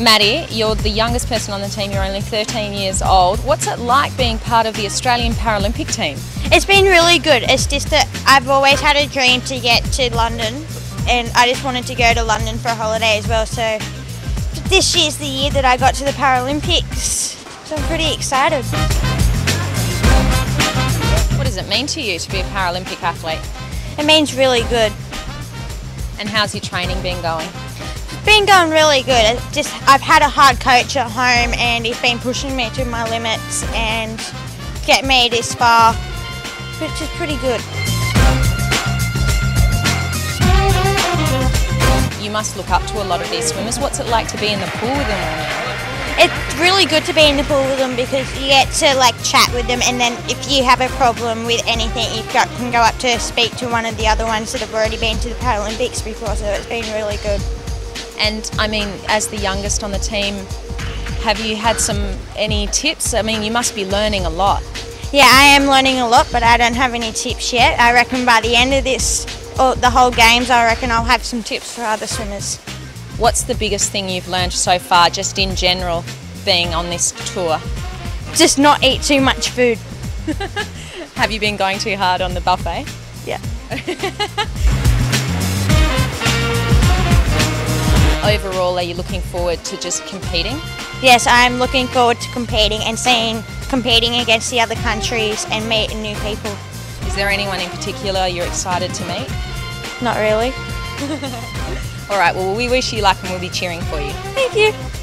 Maddie, you're the youngest person on the team, you're only 13 years old. What's it like being part of the Australian Paralympic team? It's been really good. It's just that I've always had a dream to get to London and I just wanted to go to London for a holiday as well. So this year's the year that I got to the Paralympics. So I'm pretty excited. What does it mean to you to be a Paralympic athlete? It means really good. And how's your training been going? Been going really good. It's just I've had a hard coach at home and he's been pushing me to my limits and get me this far, which is pretty good. You must look up to a lot of these swimmers. What's it like to be in the pool with them? It's really good to be in the pool with them because you get to like chat with them and then if you have a problem with anything you can go up to speak to one of the other ones that have already been to the Paralympics before so it's been really good. And I mean, as the youngest on the team, have you had some any tips? I mean, you must be learning a lot. Yeah, I am learning a lot, but I don't have any tips yet. I reckon by the end of this, or the whole games, I reckon I'll have some tips for other swimmers. What's the biggest thing you've learned so far, just in general, being on this tour? Just not eat too much food. have you been going too hard on the buffet? Yeah. overall, are you looking forward to just competing? Yes, I'm looking forward to competing and seeing competing against the other countries and meeting new people. Is there anyone in particular you're excited to meet? Not really. All right, well, we wish you luck and we'll be cheering for you. Thank you.